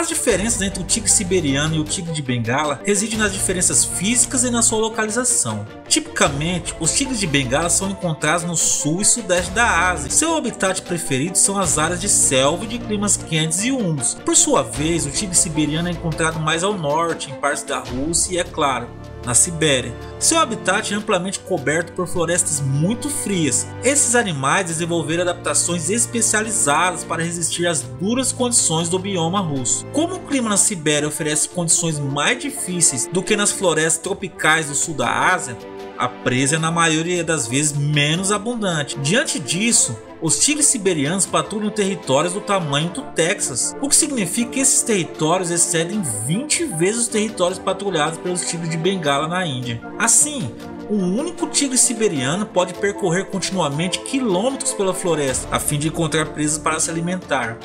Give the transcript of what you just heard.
As diferenças entre o tigre siberiano e o tigre de Bengala residem nas diferenças físicas e na sua localização. Tipicamente, os tigres de Bengala são encontrados no sul e sudeste da Ásia. Seu habitat preferido são as áreas de selva de climas quentes e úmidos. Por sua vez, o tigre siberiano é encontrado mais ao norte, em partes da Rússia e, é claro, na Sibéria. Seu habitat é amplamente coberto por florestas muito frias. Esses animais desenvolveram adaptações especializadas para resistir às duras condições do bioma russo. Como o clima na Sibéria oferece condições mais difíceis do que nas florestas tropicais do sul da Ásia, a presa é na maioria das vezes menos abundante. Diante disso, os tigres siberianos patrulham territórios do tamanho do Texas, o que significa que esses territórios excedem 20 vezes os territórios patrulhados pelos tigres de Bengala na Índia. Assim, um único tigre siberiano pode percorrer continuamente quilômetros pela floresta a fim de encontrar presas para se alimentar.